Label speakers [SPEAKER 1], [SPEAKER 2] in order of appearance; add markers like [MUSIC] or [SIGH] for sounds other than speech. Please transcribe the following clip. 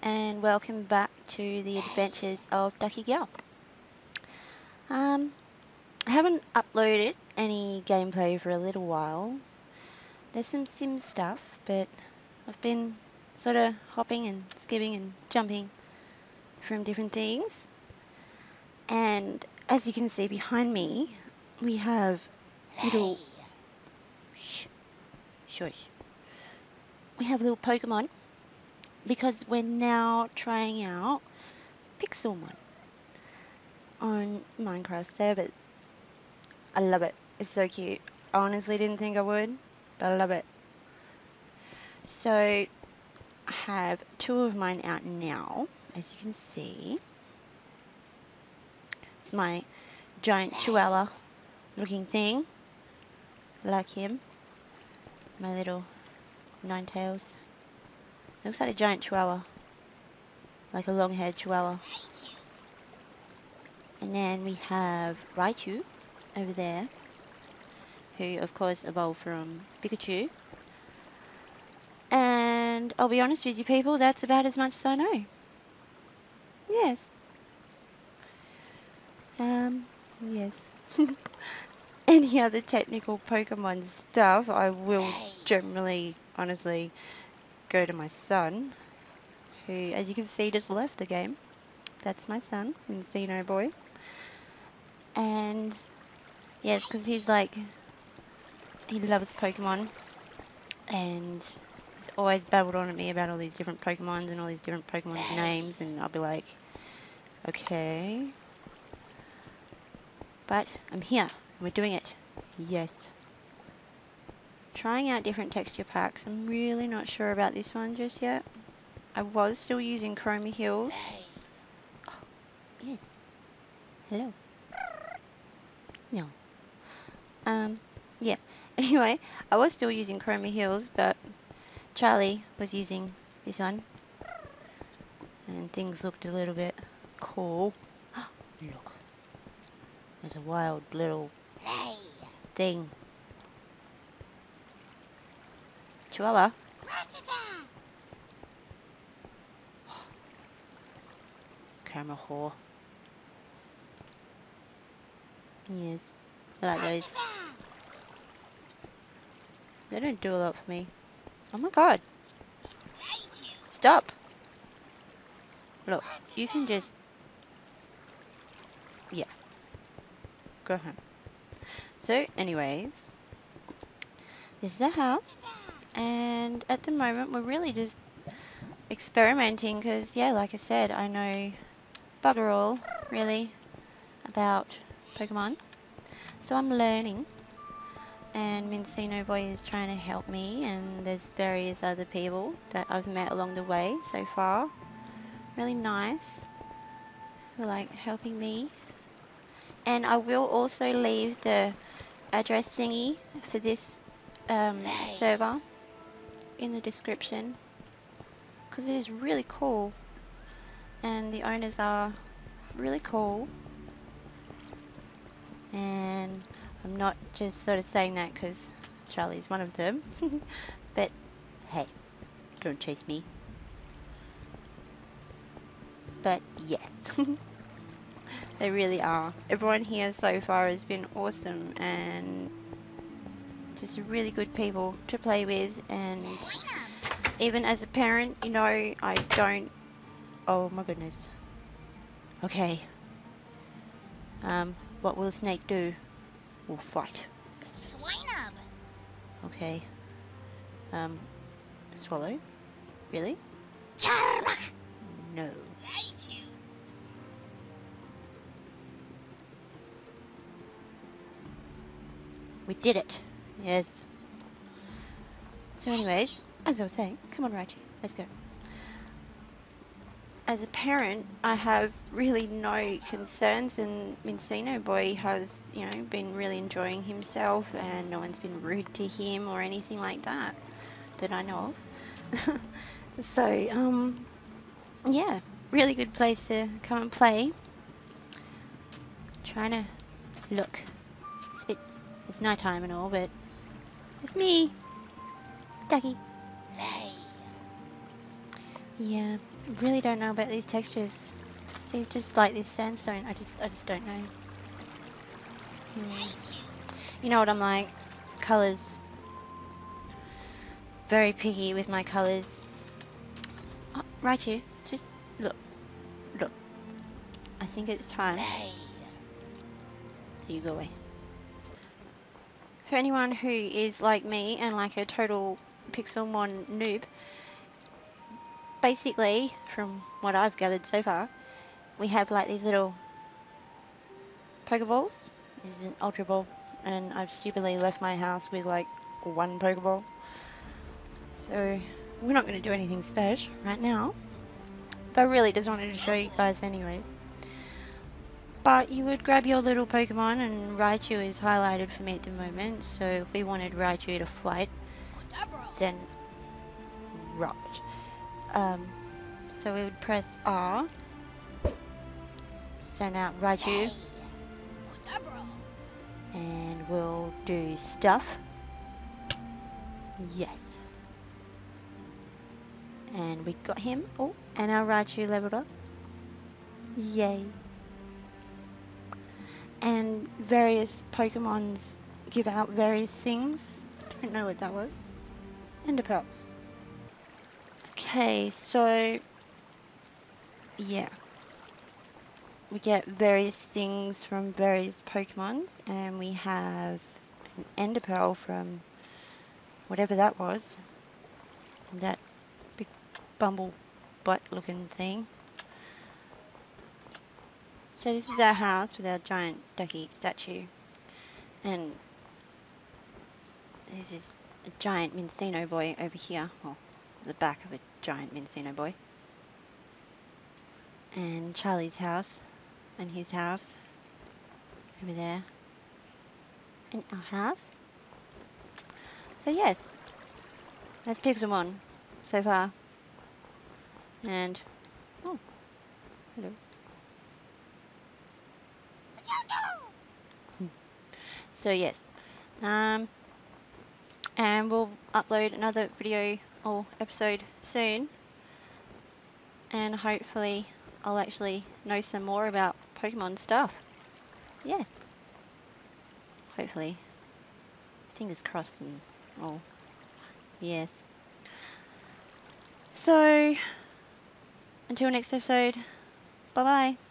[SPEAKER 1] and welcome back to the adventures of Ducky Girl. Um, I haven't uploaded any gameplay for a little while. There's some sim stuff, but I've been sort of hopping and skipping and jumping from different things. And as you can see behind me, we have little... Shh. Shush. We have little Pokemon because we're now trying out Pixelmon on Minecraft servers. I love it. It's so cute. I honestly didn't think I would, but I love it. So, I have two of mine out now, as you can see. It's my giant chihuahua looking thing. like him. My little Ninetales. Looks like a giant chihuahua. Like a long-haired chihuahua. And then we have Raichu over there. Who, of course, evolved from Pikachu. And I'll be honest with you people, that's about as much as I know. Yes. Um, yes. [LAUGHS] Any other technical Pokemon stuff, I will generally, honestly, go to my son, who, as you can see, just left the game. That's my son, Minccino Boy. And, yes, because he's like, he loves Pokemon. And he's always babbled on at me about all these different Pokemons and all these different Pokemon names. And I'll be like, okay. But I'm here, and we're doing it. Yes trying out different texture packs. I'm really not sure about this one just yet. I was still using Chroma Hills. Oh, yes. Hello. No. Um, yeah. [LAUGHS] Anyway, I was still using Chroma Hills, but Charlie was using this one. And things looked a little bit cool. [GASPS] Look. There's a wild little thing Chihuahua. Camera whore. Yes. I like those. They don't do a lot for me. Oh my god. Stop. Look, you can just... Yeah. Go home. So, anyways. This is the house and at the moment we're really just experimenting because yeah like I said I know bugger all really about Pokemon. So I'm learning and Minccino Boy is trying to help me and there's various other people that I've met along the way so far. Really nice who like helping me. And I will also leave the address thingy for this um, server in the description because it is really cool. And the owners are really cool. And I'm not just sort of saying that because Charlie's one of them [LAUGHS] but hey don't chase me. But yes [LAUGHS] they really are. Everyone here so far has been awesome and just really good people to play with and even as a parent, you know, I don't... Oh my goodness. Okay. Um, what will Snake do? We'll fight. Swinub! Okay. Um, swallow? Really? No. We did it. Yes. So anyways, as I was saying, come on Raichu, let's go. As a parent, I have really no concerns and Minccino Boy has, you know, been really enjoying himself and no one's been rude to him or anything like that that I know of. [LAUGHS] so, um, yeah, really good place to come and play. Trying to look. It's bit, it's night time and all, but it's me, Ducky. Yeah. Really don't know about these textures. See, just like this sandstone, I just, I just don't know. Hmm. You know what I'm like? Colours. Very picky with my colours. Oh, right here. Just look. Look. I think it's time. You go away. For anyone who is like me and like a total Pixelmon noob, basically, from what I've gathered so far, we have like these little Pokeballs. This is an Ultra Ball, and I've stupidly left my house with like one Pokeball. So, we're not going to do anything special right now. But I really just wanted to show you guys anyways. But you would grab your little Pokemon and Raichu is highlighted for me at the moment. So if we wanted Raichu to fight, then right. Um, so we would press R, send out Raichu, and we'll do stuff. Yes. And we got him. Oh, and our Raichu leveled up. Yay. And various Pokemons give out various things. Don't know what that was. Ender pearls. Okay, so yeah. We get various things from various Pokemons and we have an Ender Pearl from whatever that was. That big bumble butt looking thing. So this is our house with our giant ducky statue. And this is a giant Minccino boy over here. Well, the back of a giant Minccino boy. And Charlie's house. And his house. Over there. And our house. So yes. That's Pixelmon so far. And oh hello. So yes. Um and we'll upload another video or episode soon and hopefully I'll actually know some more about Pokemon stuff. Yeah. Hopefully. Fingers crossed and all. Yes. So, until next episode, bye bye.